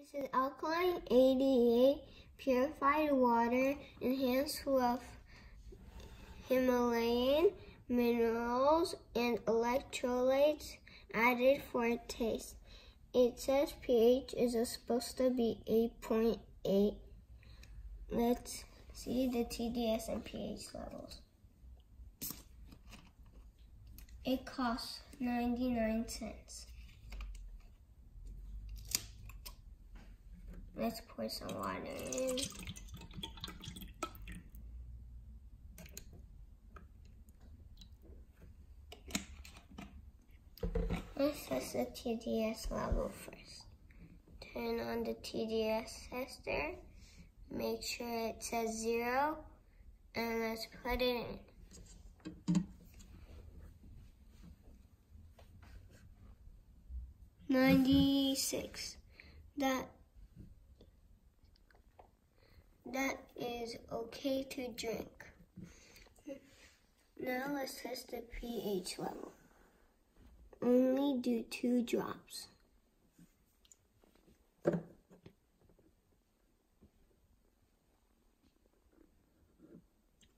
This is alkaline 88 purified water enhanced with Himalayan minerals and electrolytes added for taste. It says pH is supposed to be 8.8. Let's see the TDS and pH levels. It costs 99 cents. Let's pour some water in. Let's test the TDS level first. Turn on the TDS tester. Make sure it says zero. And let's put it in. Ninety-six. That that is okay to drink. Now let's test the pH level. Only do two drops.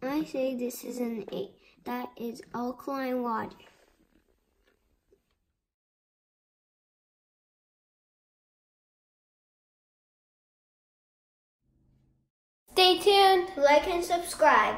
I say this is an 8. That is alkaline water. Stay tuned, like and subscribe.